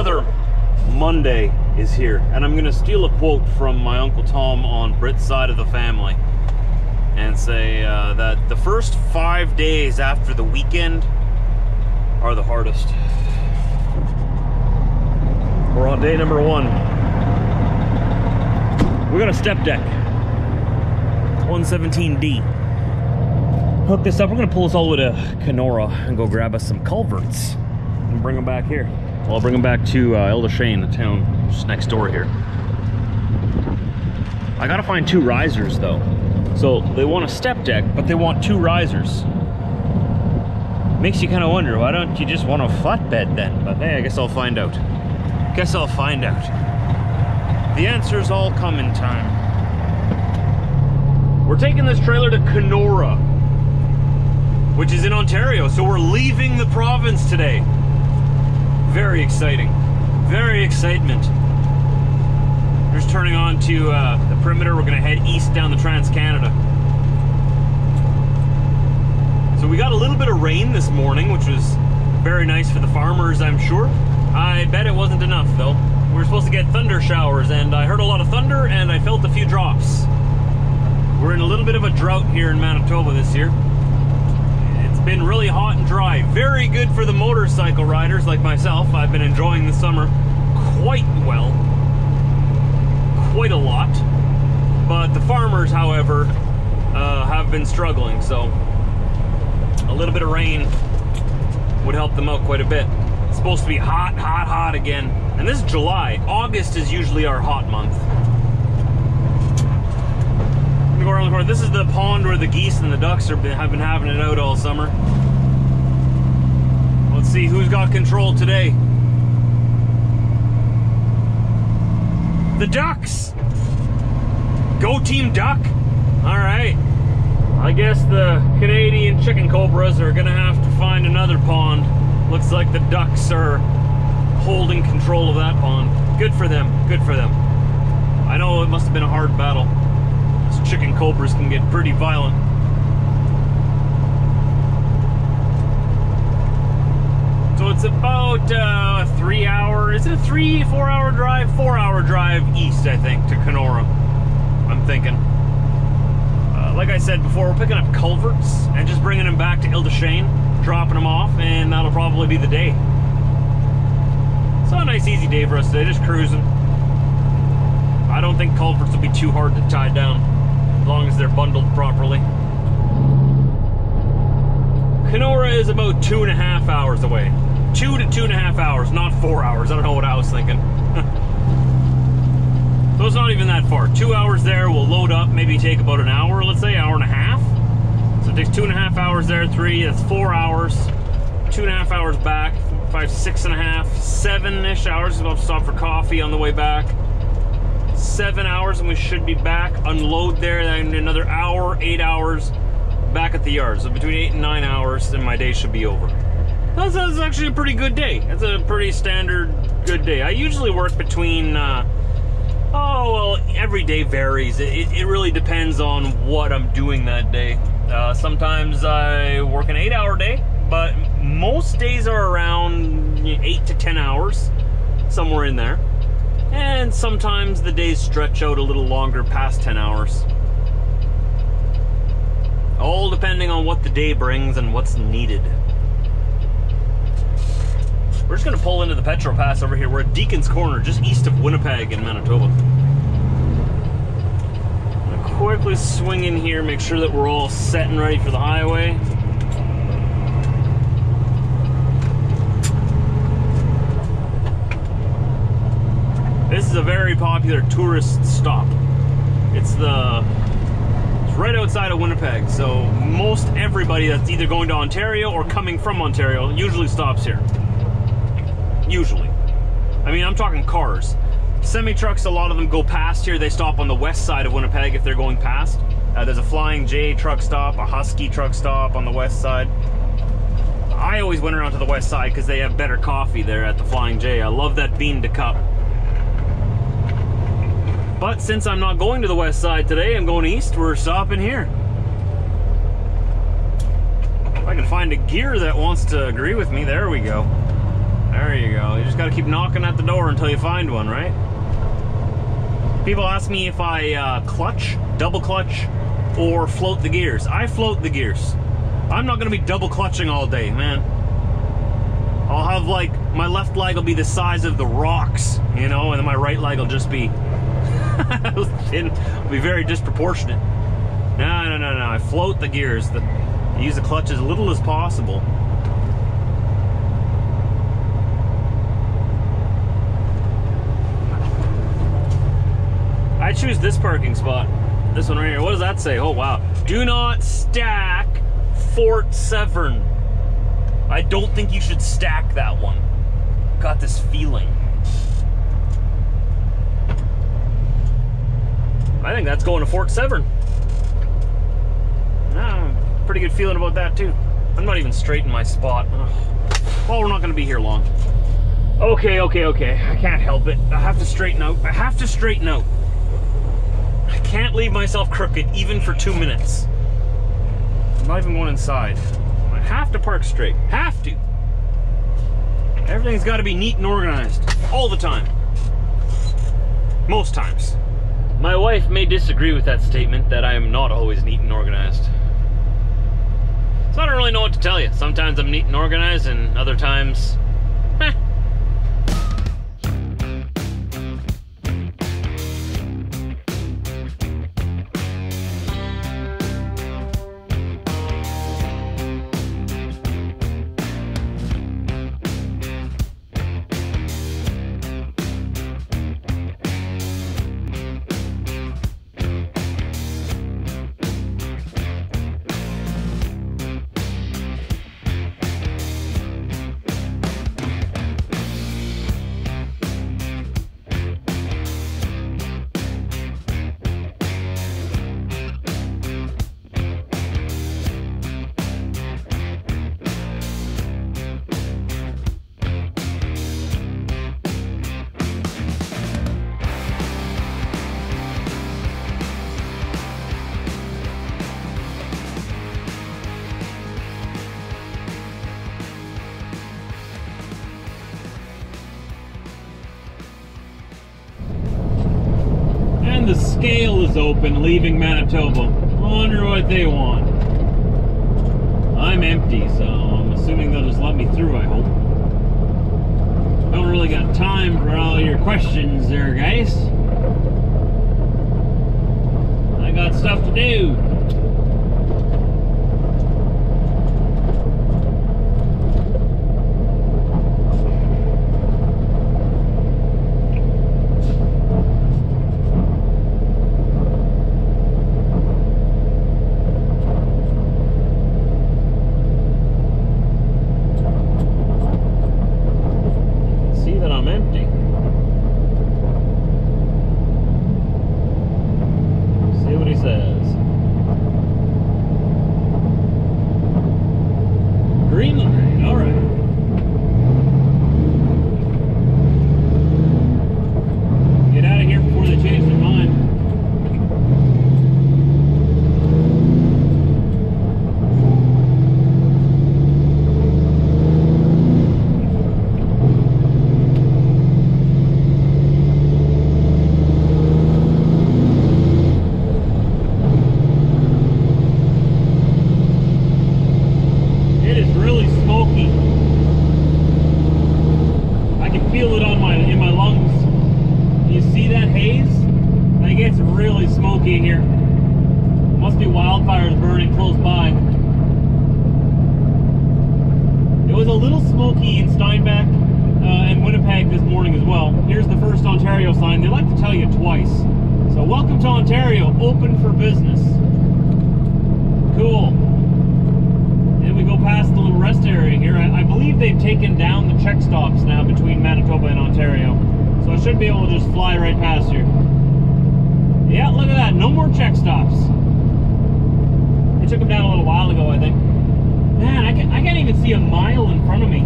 Monday is here, and I'm gonna steal a quote from my Uncle Tom on Brit's side of the family and say uh, that the first five days after the weekend are the hardest. We're on day number one. We got a step deck. 117D. Hook this up. We're gonna pull this all the way to Kenora and go grab us some culverts and bring them back here. Well, I'll bring them back to uh, Île-des-Chênes, the town just next door here. I gotta find two risers though. So they want a step deck, but they want two risers. Makes you kind of wonder, why don't you just want a flatbed then? But hey, I guess I'll find out. Guess I'll find out. The answers all come in time. We're taking this trailer to Kenora, which is in Ontario. So we're leaving the province today. Very exciting. Very excitement. We're just turning on to uh, the perimeter. We're gonna head east down the Trans-Canada. So we got a little bit of rain this morning, which was very nice for the farmers, I'm sure. I bet it wasn't enough though. We were supposed to get thunder showers and I heard a lot of thunder and I felt a few drops. We're in a little bit of a drought here in Manitoba this year. Been really hot and dry. Very good for the motorcycle riders like myself. I've been enjoying the summer quite well. Quite a lot. But the farmers, however, uh, have been struggling, so a little bit of rain would help them out quite a bit. It's supposed to be hot, hot, hot again. And this is July. August is usually our hot month. Corner. This is the pond where the geese and the ducks have been, have been having it out all summer. Let's see who's got control today. The ducks! Go Team Duck! Alright. I guess the Canadian chicken cobras are gonna have to find another pond. Looks like the ducks are holding control of that pond. Good for them, good for them. I know it must have been a hard battle. These chicken cobras can get pretty violent. So it's about uh, a three hour, is it a three, four hour drive? Four hour drive east, I think, to Kenora. I'm thinking. Uh, like I said before, we're picking up culverts and just bringing them back to Île-des-Chênes, dropping them off, and that'll probably be the day. So a nice easy day for us today, just cruising. I don't think culverts will be too hard to tie down, as long as they're bundled properly. Kenora is about two and a half hours away. Two to two and a half hours, not four hours. I don't know what I was thinking. so it's not even that far. Two hours there, we'll load up, maybe take about an hour, let's say, hour and a half. So it takes two and a half hours there, three, that's four hours. Two and a half hours back, five, six and a half, seven-ish hours. We'll stop for coffee on the way back. Seven hours and we should be back. Unload there, then another hour, eight hours back at the yard. So between eight and nine hours, then my day should be over. That's, that's actually a pretty good day. That's a pretty standard good day. I usually work between, uh, oh, well, every day varies. It, it really depends on what I'm doing that day. Uh, sometimes I work an eight hour day, but most days are around eight to 10 hours, somewhere in there. And sometimes the days stretch out a little longer past 10 hours. All depending on what the day brings and what's needed. We're just gonna pull into the Petro Pass over here. We're at Deacon's Corner, just east of Winnipeg in Manitoba. I'm Gonna quickly swing in here, make sure that we're all set and ready for the highway. Is a very popular tourist stop. It's the it's right outside of Winnipeg, so most everybody that's either going to Ontario or coming from Ontario usually stops here. Usually. I mean, I'm talking cars. Semi trucks, a lot of them go past here. They stop on the west side of Winnipeg if they're going past. Uh, there's a Flying J truck stop, a Husky truck stop on the west side. I always went around to the west side because they have better coffee there at the Flying J. I love that bean to cup. But since I'm not going to the west side today, I'm going east, we're stopping here. If I can find a gear that wants to agree with me, there we go. There you go. You just got to keep knocking at the door until you find one, right? People ask me if I uh, clutch, double clutch, or float the gears. I float the gears. I'm not to be double clutching all day, man. I'll have like my left leg will be the size of the rocks, you know, and then my right leg will just be will be very disproportionate. No, no, no, no. I float the gears. The, use the clutch as little as possible. I choose this parking spot. This one right here. What does that say? Oh, wow. Do not stack Fort Severn. I don't think you should stack that one. Got this feeling. I think that's going to Fort Severn. Nah, pretty good feeling about that too. I'm not even straight in my spot. Ugh. Well, we're not going to be here long. Okay, okay, okay. I can't help it. I have to straighten out. I have to straighten out. I can't leave myself crooked even for two minutes. I'm not even going inside. I have to park straight. Have to. Everything's got to be neat and organized all the time. Most times. My wife may disagree with that statement that I am not always neat and organized. So I don't really know what to tell you. Sometimes I'm neat and organized, and other times, the scale is open, leaving Manitoba. I Wonder what they want. I'm empty, so I'm assuming they'll just let me through, I hope. Don't really got time for all your questions there, guys. I got stuff to do. See that I'm empty. See what he says. Green light, all right. Get out of here before they change their mind. It is really smoky. I can feel it on my in my lungs. You see that haze? Like it's really smoky in here. Must be wildfires burning close by. It was a little smoky in Steinbach uh, and Winnipeg this morning as well. Here's the first Ontario sign. They like to tell you twice. So welcome to Ontario, open for business. Cool. And we go past the little rest area here. I, I believe they've taken down the check stops now between Manitoba and Ontario. So I should be able to just fly right past here. Yeah, look at that. No more check stops. They took them down a little while ago, I think. Man, I, can, I can't even see a mile in front of me.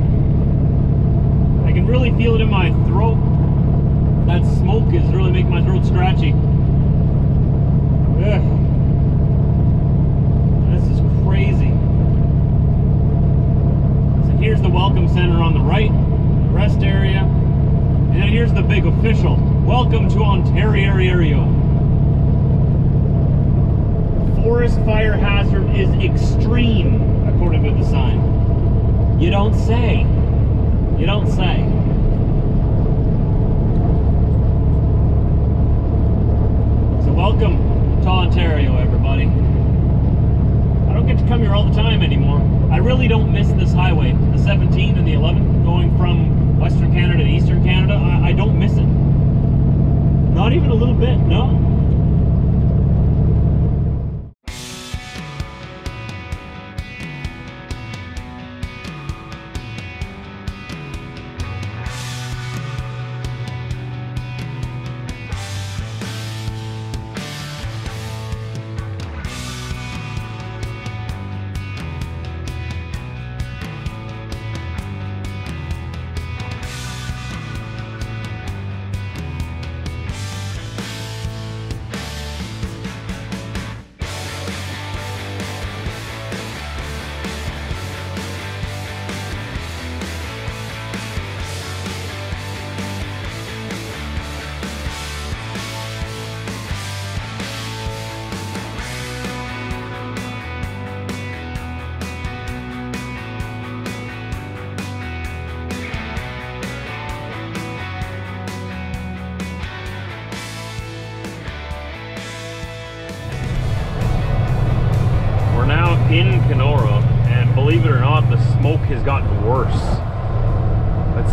I can really feel it in my throat. That smoke is really making my throat scratchy. Ugh. This is crazy. So here's the welcome center on the right, rest area. And then here's the big official. Welcome to Ontario area forest fire hazard is extreme don't say. You don't say. So welcome to Ontario, everybody. I don't get to come here all the time anymore. I really don't miss this highway, the 17 and the 11, going from Western Canada to Eastern Canada. I, I don't miss it. Not even a little bit, no.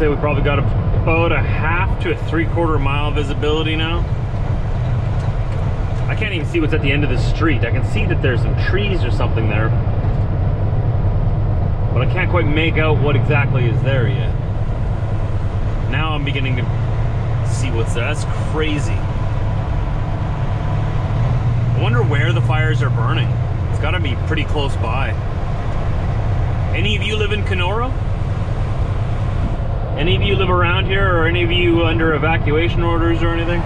Say we probably got about a half to a three quarter mile visibility now. I can't even see what's at the end of the street. I can see that there's some trees or something there, but I can't quite make out what exactly is there yet. Now I'm beginning to see what's there. That's crazy. I wonder where the fires are burning. It's got to be pretty close by. Any of you live in Kenora? Any of you live around here, or any of you under evacuation orders or anything?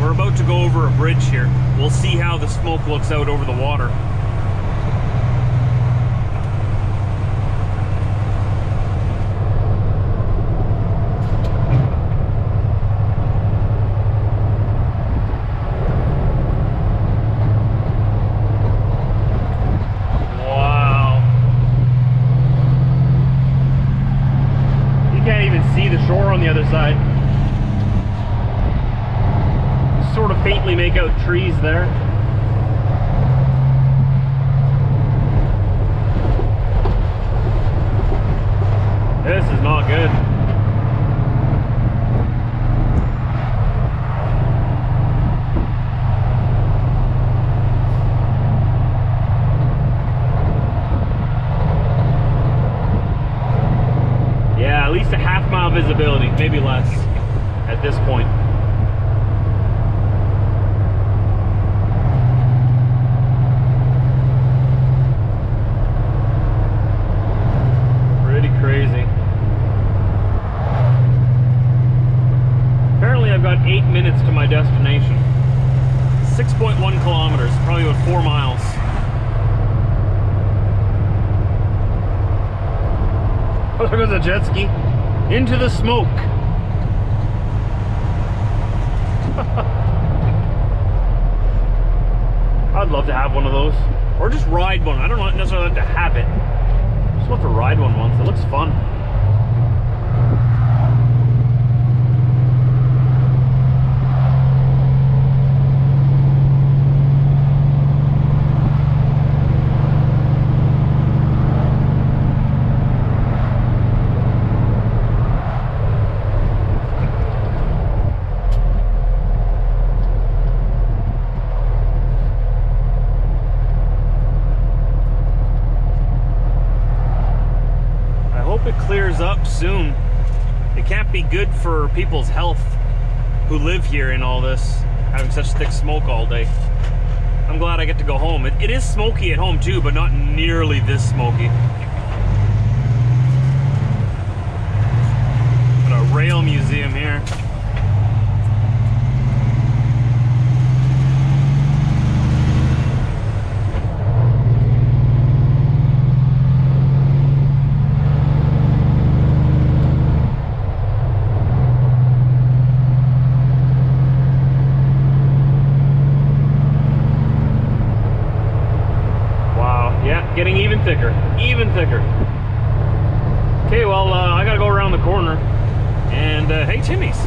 We're about to go over a bridge here. We'll see how the smoke looks out over the water. Wow. You can't even see the shore on the other side. Sort of faintly make out trees there. This is not good. Yeah, at least a half mile visibility, maybe less at this point. Pretty crazy. Apparently I've got eight minutes to my destination. 6.1 kilometers, probably about four miles. Oh, there goes a jet ski. Into the smoke. I'd love to have one of those. Or just ride one. I don't necessarily have to have it. Just love to ride one once. It looks fun. I hope it clears up soon. It can't be good for people's health who live here in all this, having such thick smoke all day. I'm glad I get to go home. It, it is smoky at home too, but not nearly this smoky. Got a rail museum here. Getting even thicker, even thicker. Okay, well, uh, I gotta go around the corner. And, uh, hey, Timmy's.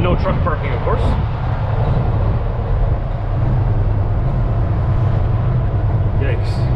No truck parking, of course. Yikes.